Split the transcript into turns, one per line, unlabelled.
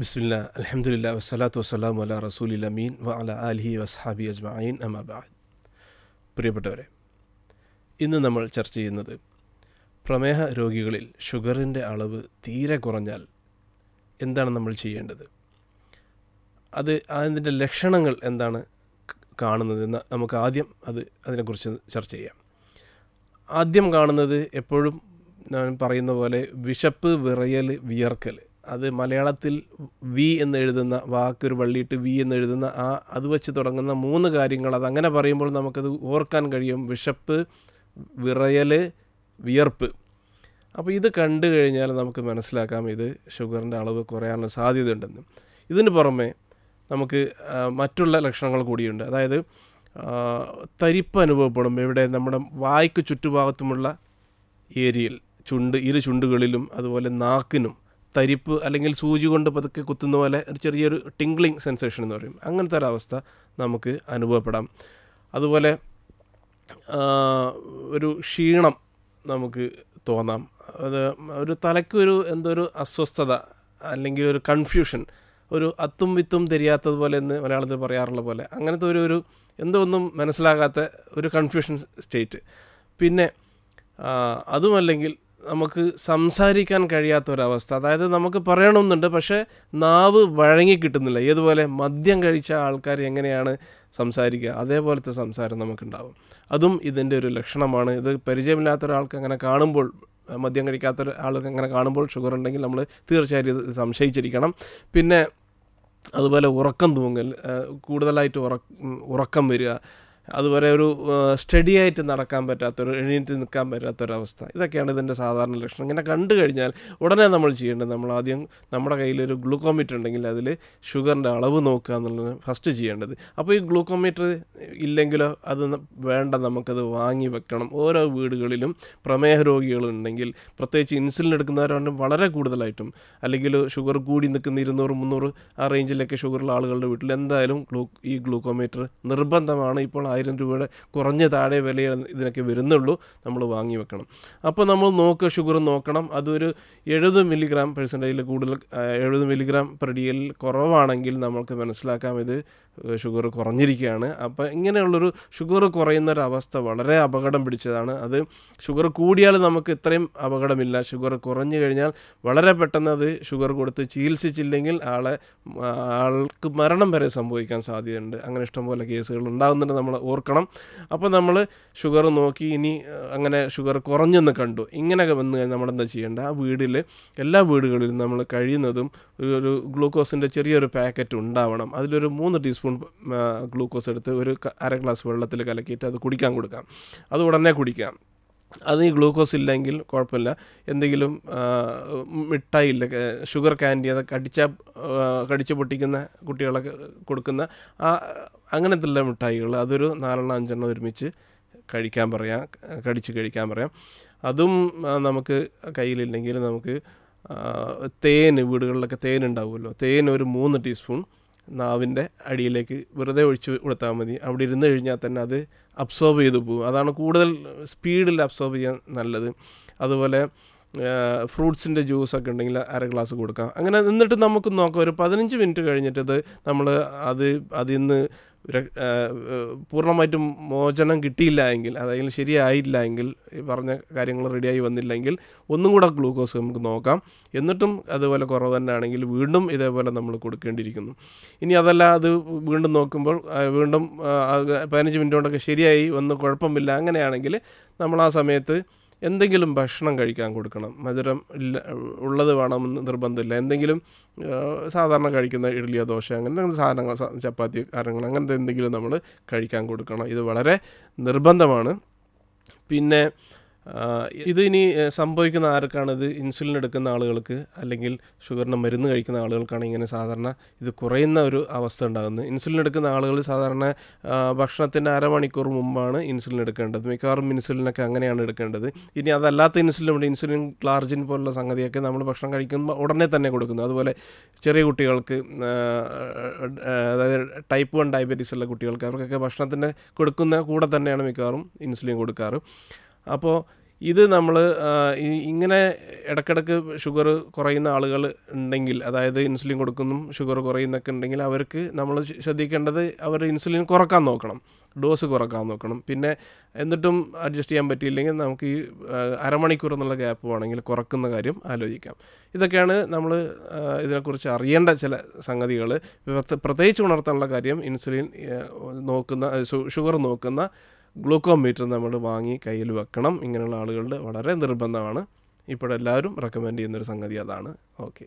ബിസ്മില്ല അലഹമുല്ല വസ്സലാത്തു വസ്സലാം അല റസൂലി അമീൻ വ അല അലിഹി വസ്ഹാബി അജ്മീൻ അമാബാദ് പ്രിയപ്പെട്ടവരെ ഇന്ന് നമ്മൾ ചർച്ച ചെയ്യുന്നത് പ്രമേഹ രോഗികളിൽ ഷുഗറിന്റെ അളവ് തീരെ കുറഞ്ഞാൽ എന്താണ് നമ്മൾ ചെയ്യേണ്ടത്? അത് അതിന്റെ ലക്ഷണങ്ങൾ എന്താണ് കാണുന്നതെന്ന് നമുക്ക് ആദ്യം അത് അതിനെക്കുറിച്ച് ചർച്ച ചെയ്യാം. ആദ്യം കാണുന്നത് എപ്പോഴും ഞാൻ പറയുന്ന പോലെ വിശപ്പ് വിറയൽ വിയർക്കൽ അത് മലയാളത്തിൽ വി എന്ന് എഴുതുന്ന വാക്കൊരു വള്ളിയിട്ട് വി എന്ന് എഴുതുന്ന ആ അത് വെച്ച് തുടങ്ങുന്ന മൂന്ന് കാര്യങ്ങൾ അത് അങ്ങനെ പറയുമ്പോൾ നമുക്കത് ഓർക്കാൻ കഴിയും. വിഷപ്പ് വിറയൽ വിയർപ്പ്. അപ്പോൾ ഇത് കണ്ടു കഴിഞ്ഞാൽ നമുക്ക് മനസ്സിലാക്കാം ഇത് ഷുഗറിന്റെ അളവ് കുറയാനുള്ള സാധ്യതയുണ്ടെന്ന്. ഇതിന് പുറമെ നമുക്ക് മറ്റുള്ള ലക്ഷണങ്ങൾ കൂടിയുണ്ട്. അതായത് തരിപ്പ് അനുഭവപ്പെടും. ഇവിടെ നമ്മുടെ വായ്ക്ക് ചുറ്റുഭാഗത്തുമുള്ള ഏരിയയിൽ ചുണ്ട് ഇരു ചുണ്ടുകളിലും അതുപോലെ നാക്കിനും തരിപ്പ് അല്ലെങ്കിൽ സൂചി കൊണ്ട് പതുക്കെ കുത്തുന്ന പോലെ ഒരു ചെറിയൊരു ടിംഗ്ലിംഗ് സെൻസേഷൻ എന്ന് പറയും. അങ്ങനത്തെ ഒരവസ്ഥ നമുക്ക് അനുഭവപ്പെടാം. അതുപോലെ ഒരു ക്ഷീണം നമുക്ക് തോന്നാം. അത് ഒരു തലയ്ക്കൊരു എന്തോ ഒരു അസ്വസ്ഥത അല്ലെങ്കിൽ ഒരു കൺഫ്യൂഷൻ ഒരു അത്തും വിത്തും തിരിയാത്തതുപോലെ എന്ന് മലയാളത്തിൽ പറയാറുള്ള പോലെ അങ്ങനത്തെ ഒരു ഒരു എന്തോ ഒന്നും മനസ്സിലാകാത്ത ഒരു കൺഫ്യൂഷൻ സ്റ്റേറ്റ്. പിന്നെ അതുമല്ലെങ്കിൽ നമുക്ക് സംസാരിക്കാൻ കഴിയാത്ത ഒരവസ്ഥ അതായത് നമുക്ക് പറയണമെന്നുണ്ട് പക്ഷേ നാവ് വഴങ്ങി കിട്ടുന്നില്ല. ഏതുപോലെ മദ്യം കഴിച്ച ആൾക്കാർ എങ്ങനെയാണ് സംസാരിക്കുക? അതേപോലത്തെ സംസാരം നമുക്കുണ്ടാവും. അതും ഇതിന്റെ ഒരു ലക്ഷണമാണ്. ഇത് പരിചയമില്ലാത്ത ഒരാൾക്ക് അങ്ങനെ കാണുമ്പോൾ മദ്യം കഴിക്കാത്ത ആൾക്ക് അങ്ങനെ കാണുമ്പോൾ ഷുഗർ ഉണ്ടെങ്കിൽ നമ്മൾ തീർച്ചയായും ഇത് സംശയിച്ചിരിക്കണം. പിന്നെ അതുപോലെ ഉറക്കം തൂങ്ങൽ കൂടുതലായിട്ട് ഉറക്കം വരിക അതുപോലെ ഒരു സ്റ്റഡി ആയിട്ട് നടക്കാൻ പറ്റാത്തൊരു എഴുന്നേറ്റ് നിൽക്കാൻ പറ്റാത്തൊരവസ്ഥ. ഇതൊക്കെയാണ് ഇതിന്റെ സാധാരണ ലക്ഷണം. ഇങ്ങനെ കണ്ടു കഴിഞ്ഞാൽ ഉടനെ നമ്മൾ ചെയ്യേണ്ടത് നമ്മൾ ആദ്യം നമ്മുടെ കയ്യിലൊരു ഗ്ലൂക്കോമീറ്റർ ഉണ്ടെങ്കിൽ അതിൽ ഷുഗറിന്റെ അളവ് നോക്കുക എന്നുള്ളതാണ് ഫസ്റ്റ് ചെയ്യേണ്ടത്. അപ്പോൾ ഈ ഗ്ലൂക്കോമീറ്റർ ഇല്ലെങ്കിലോ അത് വേണ്ട നമുക്കത് വാങ്ങി വെക്കണം. ഓരോ വീടുകളിലും പ്രമേഹ രോഗികളുണ്ടെങ്കിൽ പ്രത്യേകിച്ച് ഇൻസുലിൻ എടുക്കുന്നവരാണ് വളരെ കൂടുതലായിട്ടും. അല്ലെങ്കിൽ ഷുഗർ കൂടി നിൽക്കുന്ന ഇരുന്നൂറ് മുന്നൂറ് ആ റേഞ്ചിലൊക്കെ ഷുഗറുള്ള ആളുകളുടെ വീട്ടിൽ എന്തായാലും ഗ്ലൂ ഈ ഗ്ലൂക്കോമീറ്റർ നിർബന്ധമാണ്. ഇപ്പോൾ ആയിരം രൂപയുടെ കുറഞ്ഞ താഴെ വില ഇതിനൊക്കെ വരുന്നുള്ളൂ നമ്മൾ വാങ്ങി വെക്കണം. അപ്പോൾ നമ്മൾ നോക്ക് ഷുഗർ നോക്കണം. അതൊരു എഴുപത് മില്ലിഗ്രാം പെർസെന്റേജിൽ കൂടുതൽ എഴുപത് മില്ലിഗ്രാം പ്രടിയിൽ കുറവാണെങ്കിൽ നമുക്ക് മനസ്സിലാക്കാം ഇത് ഷുഗർ കുറഞ്ഞിരിക്കുകയാണ്. അപ്പോൾ ഇങ്ങനെയുള്ളൊരു ഷുഗർ കുറയുന്ന ഒരു അവസ്ഥ വളരെ അപകടം പിടിച്ചതാണ്. അത് ഷുഗർ കൂടിയാൽ നമുക്ക് ഇത്രയും അപകടമില്ല. ഷുഗർ കുറഞ്ഞു കഴിഞ്ഞാൽ വളരെ പെട്ടെന്ന് അത് ഷുഗർ കൊടുത്ത് ചികിത്സിച്ചില്ലെങ്കിൽ ആളെ ആൾക്ക് മരണം വരെ സംഭവിക്കാൻ സാധ്യതയുണ്ട്. അങ്ങനെ ഇഷ്ടംപോലെ കേസുകൾ ഉണ്ടാകുന്നുണ്ട്. നമ്മൾ ഓർക്കണം. അപ്പോൾ നമ്മൾ ഷുഗർ നോക്കി ഇനി അങ്ങനെ ഷുഗർ കുറഞ്ഞെന്ന് കണ്ടു. ഇങ്ങനെയൊക്കെ വന്നു കഴിഞ്ഞാൽ നമ്മളെന്താ ചെയ്യേണ്ടത് ആ വീടിൽ എല്ലാ വീടുകളിലും നമ്മൾ കഴിയുന്നതും ഒരു ഗ്ലൂക്കോസിന്റെ ചെറിയൊരു പാക്കറ്റ് ഉണ്ടാവണം. അതിലൊരു മൂന്ന് ടീസ്പൂൺ ഗ്ലൂക്കോസ് എടുത്ത് ഒരു അര ഗ്ലാസ് വെള്ളത്തിൽ കലക്കിയിട്ട് അത് കുടിക്കാൻ കൊടുക്കാം. അത് ഉടനെ കുടിക്കാം. അത് ഈ ഗ്ലൂക്കോസ് ഇല്ലെങ്കിൽ കുഴപ്പമില്ല. എന്തെങ്കിലും മിഠായി ഇല്ല ഷുഗർ ക്യാൻഡി അതൊക്കെ അടിച്ച കടിച്ചു പൊട്ടിക്കുന്ന കുട്ടികളൊക്കെ കൊടുക്കുന്ന ആ അങ്ങനത്തെ മിഠായികൾ അതൊരു നാലെണ്ണം അഞ്ചെണ്ണം ഒരുമിച്ച് കഴിക്കാൻ പറയാം കടിച്ച് കഴിക്കാൻ പറയാം. അതും നമുക്ക് കയ്യിലില്ലെങ്കിൽ നമുക്ക് തേൻ വീടുകളിലൊക്കെ തേൻ ഉണ്ടാവുമല്ലോ. തേൻ ഒരു മൂന്ന് ടീസ്പൂൺ നാവിന്റെ അടിയിലേക്ക് വെറുതെ ഒഴിച്ച് കൊടുത്താൽ മതി. അവിടെ ഇരുന്ന് കഴിഞ്ഞാൽ തന്നെ അത് അബ്സോർബ് ചെയ്ത് പോകും. അതാണ് കൂടുതൽ സ്പീഡിൽ അബ്സോർബ് ചെയ്യാൻ നല്ലത്. അതുപോലെ ഫ്രൂട്ട്സിന്റെ ജ്യൂസൊക്കെ ഉണ്ടെങ്കിൽ അര ഗ്ലാസ് കൊടുക്കാം. അങ്ങനെ എന്നിട്ട് നമുക്ക് നോക്കാം. ഒരു പതിനഞ്ച് മിനിറ്റ് കഴിഞ്ഞിട്ടത് നമ്മൾ അത് അതിൽ നിന്ന് പൂർണമായിട്ടും മോചനം കിട്ടിയില്ല എങ്കിൽ അതായത് ശരിയായില്ല എങ്കിൽ ഈ പറഞ്ഞ കാര്യങ്ങൾ റെഡിയായി വന്നില്ലെങ്കിൽ ഒന്നും കൂടെ ഗ്ലൂക്കോസ് നമുക്ക് നോക്കാം. എന്നിട്ടും അതുപോലെ കുറവ് തന്നെ ആണെങ്കിൽ വീണ്ടും ഇതേപോലെ നമ്മൾ കൊടുക്കേണ്ടിയിരിക്കുന്നു. ഇനി അതല്ല അത് വീണ്ടും നോക്കുമ്പോൾ വീണ്ടും പതിനഞ്ച് മിനിറ്റ് കൊണ്ടൊക്കെ ശരിയായി ഒന്നും കുഴപ്പമില്ല. അങ്ങനെയാണെങ്കിൽ നമ്മൾ ആ സമയത്ത് എന്തെങ്കിലും ഭക്ഷണം കഴിക്കാൻ കൊടുക്കണം. മധുരം ഇല്ല ഉള്ളത് വേണമെന്ന് നിർബന്ധമില്ല. എന്തെങ്കിലും സാധാരണ കഴിക്കുന്ന ഇഡ്ഡലിയോ ദോശ അങ്ങനത്തെ സാധനങ്ങൾ ചപ്പാത്തി കാര്യങ്ങൾ അങ്ങനത്തെ എന്തെങ്കിലും നമ്മൾ കഴിക്കാൻ കൊടുക്കണം. ഇത് വളരെ നിർബന്ധമാണ്. പിന്നെ ഇത് ഇനി സംഭവിക്കുന്ന ആർക്കാണ് ഇത് ഇൻസുലിൻ എടുക്കുന്ന ആളുകൾക്ക് അല്ലെങ്കിൽ ഷുഗറിന് മരുന്ന് കഴിക്കുന്ന ആളുകൾക്കാണ് ഇങ്ങനെ സാധാരണ ഇത് കുറയുന്ന ഒരു അവസ്ഥ ഉണ്ടാകുന്നത്. ഇൻസുലിൻ എടുക്കുന്ന ആളുകൾ സാധാരണ ഭക്ഷണത്തിന്റെ അരമണിക്കൂർ മുമ്പാണ് ഇൻസുലിൻ എടുക്കേണ്ടത്. മിക്കവാറും ഇൻസുലിനൊക്കെ അങ്ങനെയാണ് എടുക്കേണ്ടത്. ഇനി അതല്ലാത്ത ഇൻസുലിൻ ഉണ്ട്. ഇൻസുലിൻ ക്ലാർജിൻ പോലുള്ള സംഗതിയൊക്കെ നമ്മൾ ഭക്ഷണം കഴിക്കുമ്പോൾ ഉടനെ തന്നെ കൊടുക്കുന്നു. അതുപോലെ ചെറിയ കുട്ടികൾക്ക് അതായത് ടൈപ്പ് വൺ ഡയബറ്റീസ് ഉള്ള കുട്ടികൾക്ക് അവർക്കൊക്കെ ഭക്ഷണത്തിന്റെ കൊടുക്കുന്ന കൂടെ തന്നെയാണ് മിക്കവാറും ഇൻസുലിൻ കൊടുക്കാറ്. അപ്പോൾ ഇത് നമ്മൾ ഇങ്ങനെ ഇടക്കിടക്ക് ഷുഗർ കുറയുന്ന ആളുകൾ ഉണ്ടെങ്കിൽ അതായത് ഇൻസുലിൻ കൊടുക്കുന്നു ഷുഗർ കുറയുന്നൊക്കെ ഉണ്ടെങ്കിൽ അവർക്ക് നമ്മൾ ശ്രദ്ധിക്കേണ്ടത് അവർ ഇൻസുലിൻ കുറയ്ക്കാൻ നോക്കണം ഡോസ് കുറയ്ക്കാൻ നോക്കണം. പിന്നെ എന്നിട്ടും അഡ്ജസ്റ്റ് ചെയ്യാൻ പറ്റിയില്ലെങ്കിൽ നമുക്ക് ഈ അരമണിക്കൂർ എന്നുള്ള ഗ്യാപ്പ് വേണമെങ്കിൽ കുറക്കുന്ന കാര്യം ആലോചിക്കാം. ഇതൊക്കെയാണ് നമ്മൾ ഇതിനെക്കുറിച്ച് അറിയേണ്ട ചില സംഗതികൾ പ്രത്യേകിച്ച് ഉണർത്താനുള്ള കാര്യം ഇൻസുലിൻ നോക്കുന്ന ഷുഗർ നോക്കുന്ന ഗ്ലൂക്കോമീറ്റർ നമ്മൾ വാങ്ങി കയ്യിൽ വെക്കണം. ഇങ്ങനെയുള്ള ആളുകളുടെ വളരെ നിർബന്ധമാണ്. ഇപ്പോഴെല്ലാവരും റെക്കമെൻഡ് ചെയ്യുന്നൊരു സംഗതി അതാണ്. ഓക്കെ